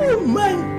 Oh man.